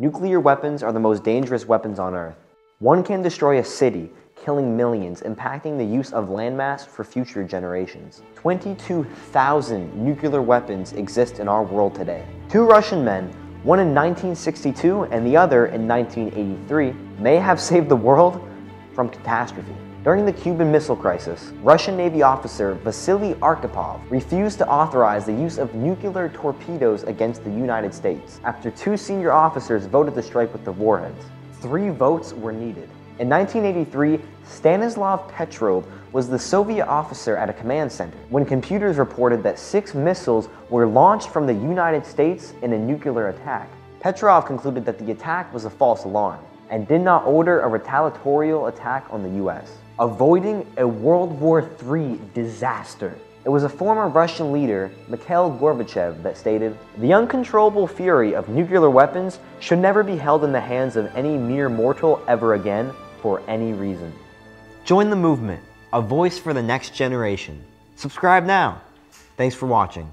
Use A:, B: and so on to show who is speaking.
A: Nuclear weapons are the most dangerous weapons on Earth. One can destroy a city, killing millions, impacting the use of landmass for future generations. 22,000 nuclear weapons exist in our world today. Two Russian men, one in 1962 and the other in 1983, may have saved the world from catastrophe. During the Cuban Missile Crisis, Russian Navy officer Vasily Arkhipov refused to authorize the use of nuclear torpedoes against the United States after two senior officers voted to strike with the warheads. Three votes were needed. In 1983, Stanislav Petrov was the Soviet officer at a command center when computers reported that six missiles were launched from the United States in a nuclear attack. Petrov concluded that the attack was a false alarm and did not order a retaliatorial attack on the US, avoiding a World War III disaster. It was a former Russian leader, Mikhail Gorbachev, that stated, The uncontrollable fury of nuclear weapons should never be held in the hands of any mere mortal ever again for any reason. Join the movement, a voice for the next generation. Subscribe now. Thanks for watching.